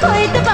腿的吧？